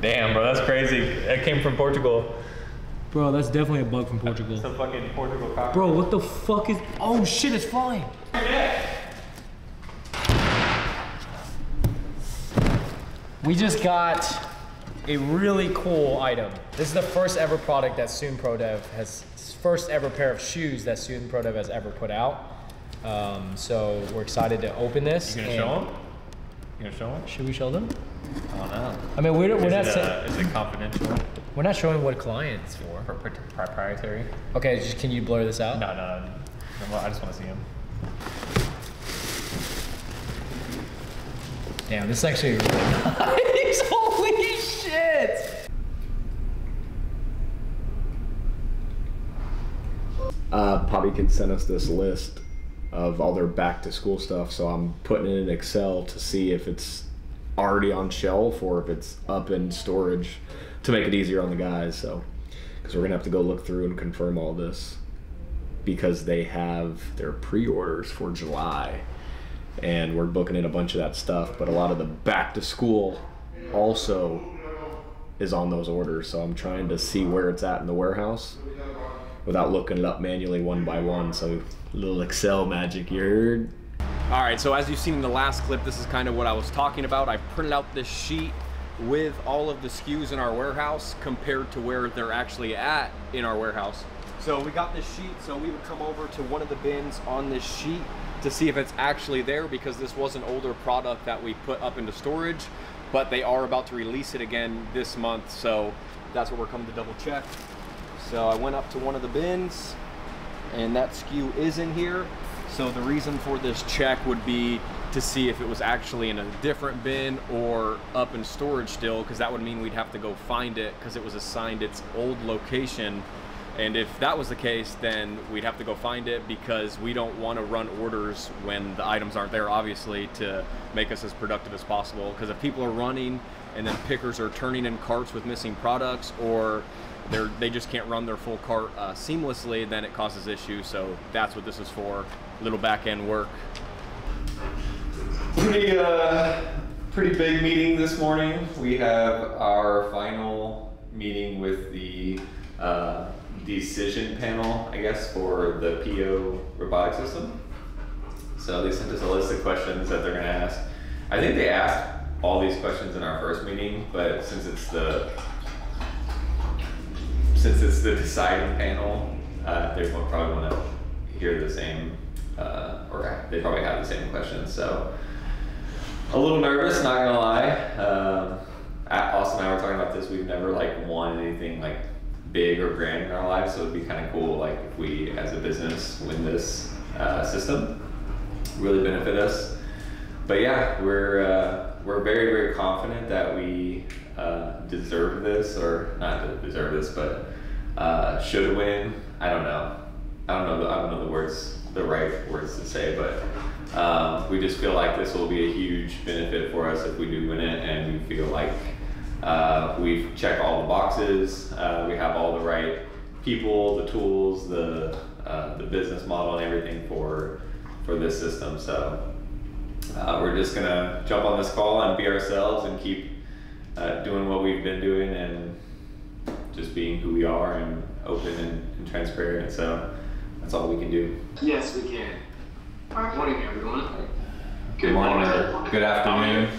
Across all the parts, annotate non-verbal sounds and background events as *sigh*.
Damn, bro, that's crazy. That came from Portugal. Bro, that's definitely a bug from Portugal. It's a fucking Portugal cockroach. Bro, what the fuck is? Oh shit, it's flying. We just got a really cool item. This is the first ever product that Soon Pro Dev has, first ever pair of shoes that Soon Pro Dev has ever put out. Um, so we're excited to open this. You gonna and- show them? You gonna show them? Should we show them? I. I mean, we're, we're Is, not it, uh, is it confidential? we're not showing what client it's for. Pro- pro- proprietary? Okay, just can you blur this out? No, no, no. No, I just want to see him. Damn, this is actually really *laughs* nice. Holy shit! uh, Poppy can send us this list of all their back to school stuff. So I'm putting it in Excel to see if it's already on shelf or if it's up in storage to make it easier on the guys. So because we're gonna have to go look through and confirm all this because they have their pre-orders for July and we're booking in a bunch of that stuff. But a lot of the back to school also is on those orders. So I'm trying to see where it's at in the warehouse without looking it up manually one by one. So little Excel magic, you? All right, so as you've seen in the last clip, this is kind of what I was talking about. I printed out this sheet with all of the SKUs in our warehouse compared to where they're actually at in our warehouse. So we got this sheet, so we would come over to one of the bins on this sheet to see if it's actually there because this was an older product that we put up into storage, but they are about to release it again this month, so that's what we're coming to double check. So I went up to one of the bins, and that SKU is in here. So the reason for this check would be to see if it was actually in a different bin or up in storage still, because that would mean we'd have to go find it because it was assigned its old location. And if that was the case, then we'd have to go find it because we don't want to run orders when the items aren't there, obviously, to make us as productive as possible. Because if people are running and then pickers are turning in carts with missing products or they're, they just can't run their full cart uh, seamlessly, then it causes issues. So that's what this is for, little back end work. Pretty, uh, pretty big meeting this morning. We have our final meeting with the uh, decision panel, I guess, for the PO robotic system. So they sent us a list of questions that they're gonna ask. I think they asked all these questions in our first meeting, but since it's the since it's the deciding panel, uh, they probably want to hear the same, uh, or they probably have the same questions. So a little nervous, not gonna lie. Um, Austin and I were talking about this. We've never like won anything like big or grand in our lives, so it'd be kind of cool like if we, as a business, win this uh, system, really benefit us. But yeah, we're uh, we're very very confident that we uh, deserve this, or not deserve this, but uh, should win. I don't know. I don't know. The, I don't know the words, the right words to say, but um, we just feel like this will be a huge benefit for us if we do win it, and we feel like uh, we've checked all the boxes. Uh, we have all the right people, the tools, the uh, the business model, and everything for for this system. So uh, we're just gonna jump on this call and be ourselves and keep uh, doing what we've been doing and just being who we are and open and, and transparent. So that's all we can do. Yes, we can. Good morning, everyone. Good morning or good afternoon.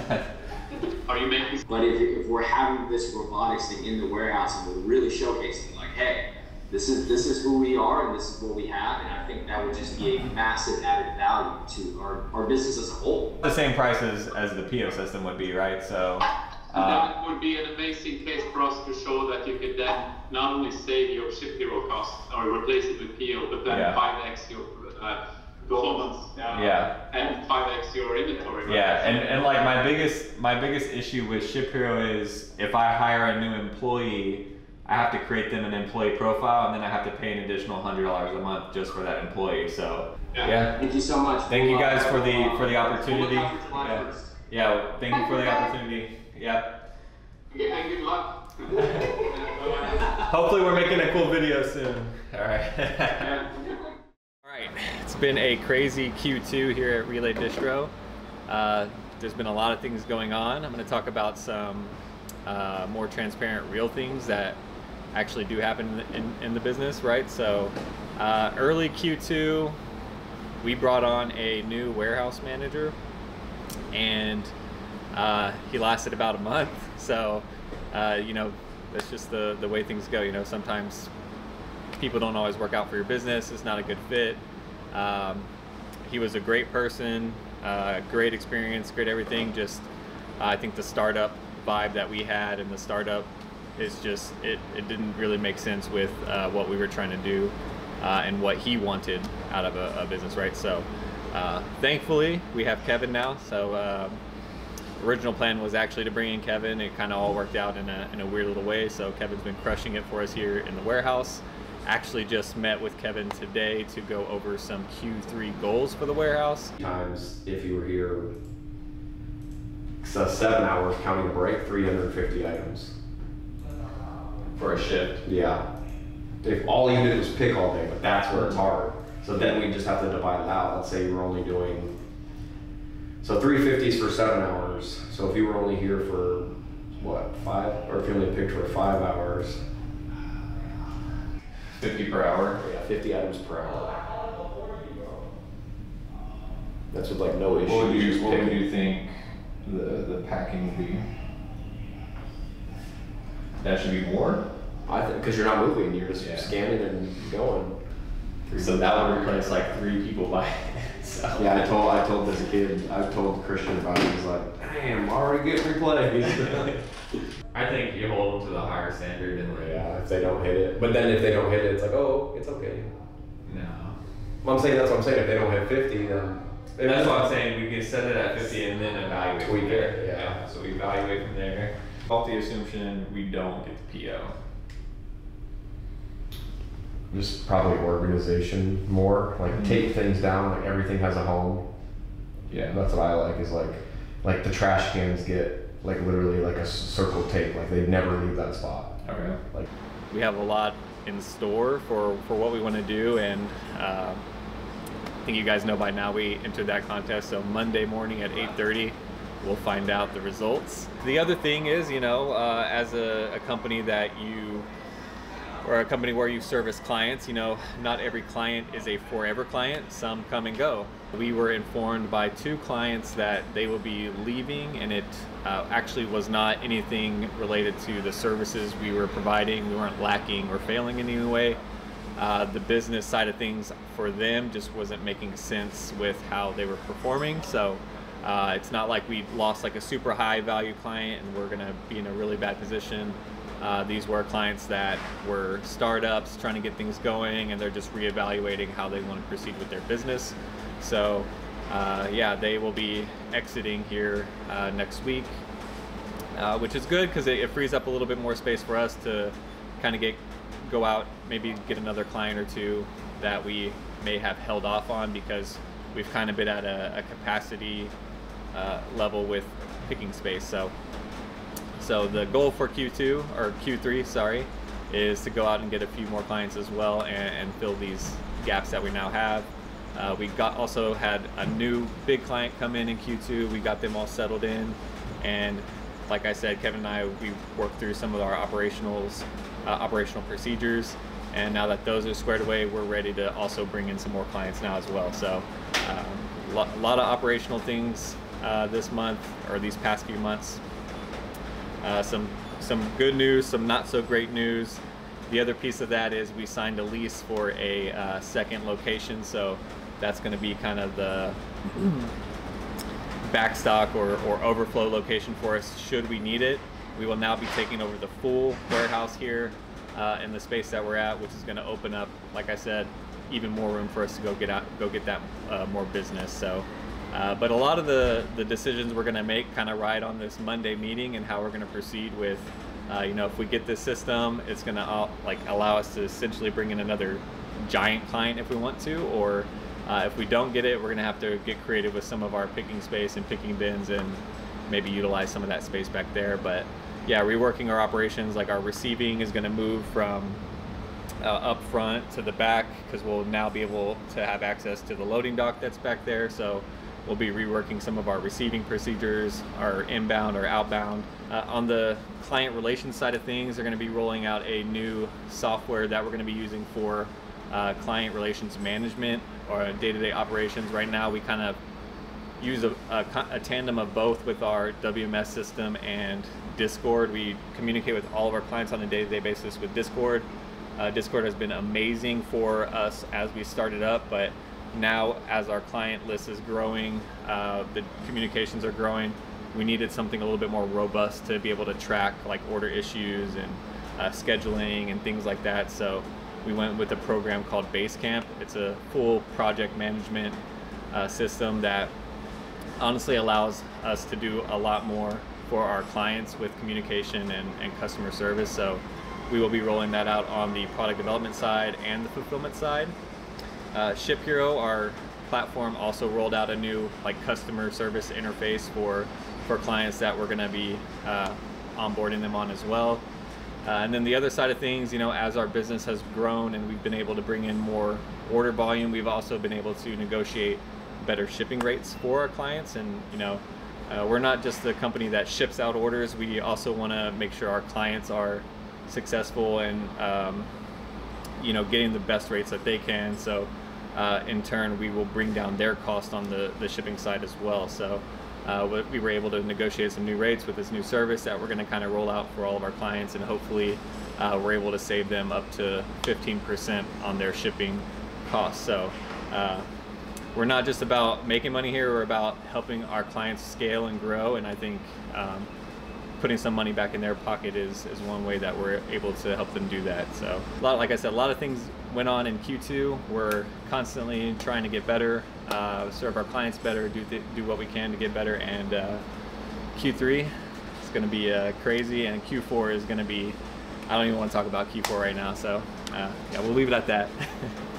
*laughs* Are you making? But if, if we're having this robotics thing in the warehouse and we're really showcasing, like, hey, this is this is who we are and this is what we have, and I think that would just be a massive added value to our, our business as a whole. the same prices as the PO system would be, right? So. Uh, That would be an amazing case for us to show that you could then not only save your ShipHero cost or replace it with PO, but then Yeah. 5x your uh, performance uh, Yeah. and 5x your inventory. right? Yeah, and, and like my biggest my biggest issue with ShipHero is if I hire a new employee, I have to create them an employee profile and then I have to pay an additional hundred dollars a month just for that employee. So Yeah. yeah. Thank you so much. Thank you guys for the for the opportunity. look out for July Yeah. yeah, thank you for the opportunity. Yeah. Okay, and good luck. *laughs* Hopefully we're making a cool video soon. All right. *laughs* All right. It's been a crazy Q2 here at Relay Distro. Uh, there's been a lot of things going on. I'm going to talk about some uh, more transparent, real things that actually do happen in, in the business, right? So uh, early Q2, we brought on a new warehouse manager, and uh, he lasted about a month. *laughs* So, uh, you know, that's just the the way things go. You know, sometimes people don't always work out for your business. It's not a good fit. Um, he was a great person, uh, great experience, great everything. Just uh, I think the startup vibe that we had and the startup is just it, it didn't really make sense with uh, what we were trying to do uh, and what he wanted out of a, a business, right? So uh, thankfully we have Kevin now. So uh, original plan was actually to bring in Kevin. It kind of all worked out in a, in a weird little way. So Kevin's been crushing it for us here in the warehouse. Actually just met with Kevin today to go over some Q3 goals for the warehouse. Times if you were here, so seven hours counting the break, 350 items. For a shift. Yeah. If all you did was pick all day, but that's where it's hard. So then we just have to divide it out. Let's say you were only doing, so 350s for seven hours. So if you were only here for, what, five? Or if you only picked for five hours, 50 per hour. yeah, 50 items per hour. That's with like no issues. What would you, what would you think the, the packing would be? That should be more? I think, because you're not moving, you're just Yeah. scanning and going. So that would replace like three people by itself. *laughs* Yeah, I told I told this kid, I told Christian about it. He's like, damn, I'm already getting replaced. *laughs* I think you hold them to the higher standard and like, yeah, if they don't hit it. But then if they don't hit it, it's like, oh, it's okay. no. Well, I'm saying that's what I'm saying. If they don't hit 50, then That's what I'm saying, we can set it at 50 and then evaluate Tweak from there. it, yeah. So we evaluate from there. Faulty assumption, we don't get the PO. Just probably organization more. Like Mhm. take things down. Like everything has a home. Yeah. That's what I like. Is like, like the trash cans get like literally like a circle tape. Like they never leave that spot. Okay. Like we have a lot in store for, for what we want to do and uh, I think you guys know by now we entered that contest so Monday morning at 8.30 we'll find out the results. The other thing is you know uh, as a, a company that you or a company where you service clients, you know, not every client is a forever client. Some come and go. We were informed by two clients that they will be leaving, and it uh, actually was not anything related to the services we were providing. We weren't lacking or failing in any way. Uh, the business side of things for them just wasn't making sense with how they were performing. So uh, it's not like we lost like a super high value client and we're gonna be in a really bad position. Uh, these were clients that were startups trying to get things going and they're just reevaluating how they want to proceed with their business. So, uh, yeah, they will be exiting here uh, next week, uh, which is good because it, it frees up a little bit more space for us to kind of get go out, maybe get another client or two that we may have held off on because we've kind of been at a, a capacity uh, level with picking space. So. So the goal for Q2 or Q3, sorry, is to go out and get a few more clients as well and, and fill these gaps that we now have. Uh, we got also had a new big client come in in Q2. We got them all settled in, and like I said, Kevin and I we worked through some of our operationals, uh, operational procedures, and now that those are squared away, we're ready to also bring in some more clients now as well. So um, a lot of operational things uh, this month or these past few months. Uh, some some good news, some not so great news. The other piece of that is we signed a lease for a uh, second location, so that's going to be kind of the *clears throat* backstock or, or overflow location for us should we need it. We will now be taking over the full warehouse here uh, in the space that we're at, which is going to open up, like I said, even more room for us to go get out, go get that uh, more business. So. Uh, but a lot of the, the decisions we're going to make kind of ride on this Monday meeting and how we're going to proceed with, uh, you know, if we get this system, it's going to like allow us to essentially bring in another giant client if we want to, or uh, if we don't get it, we're going to have to get creative with some of our picking space and picking bins and maybe utilize some of that space back there. But yeah, reworking our operations, like our receiving is going to move from uh, up front to the back because we'll now be able to have access to the loading dock that's back there. So we'll be reworking some of our receiving procedures, our inbound or outbound. Uh, on the client relations side of things, they're going to be rolling out a new software that we're going to be using for uh, client relations management or day-to-day operations. Right now, we kind of use a, a, a, tandem of both with our WMS system and Discord. We communicate with all of our clients on a day-to-day basis with Discord. Uh, Discord has been amazing for us as we started up, but now as our client list is growing, uh, the communications are growing, we needed something a little bit more robust to be able to track like order issues and uh, scheduling and things like that. So we went with a program called Basecamp. It's a full project management uh, system that honestly allows us to do a lot more for our clients with communication and, and customer service. So we will be rolling that out on the product development side and the fulfillment side. Uh, ShipHero, our platform, also rolled out a new like customer service interface for for clients that we're going to be uh, onboarding them on as well. Uh, and then the other side of things, you know, as our business has grown and we've been able to bring in more order volume, we've also been able to negotiate better shipping rates for our clients. And you know, uh, we're not just the company that ships out orders. We also want to make sure our clients are successful and um, you know getting the best rates that they can. So uh, in turn, we will bring down their cost on the the shipping side as well. So. Uh, we were able to negotiate some new rates with this new service that we're going to kind of roll out for all of our clients, and hopefully, uh, we're able to save them up to 15% on their shipping costs. So, uh, we're not just about making money here, we're about helping our clients scale and grow. And I think um, putting some money back in their pocket is, is one way that we're able to help them do that. So, a lot, like I said, a lot of things went on in Q2. We're constantly trying to get better, uh, serve our clients better, do, do what we can to get better. And uh, Q3 is going to be uh, crazy, and Q4 is going to be, I don't even want to talk about Q4 right now. So, uh, yeah, we'll leave it at that. *laughs*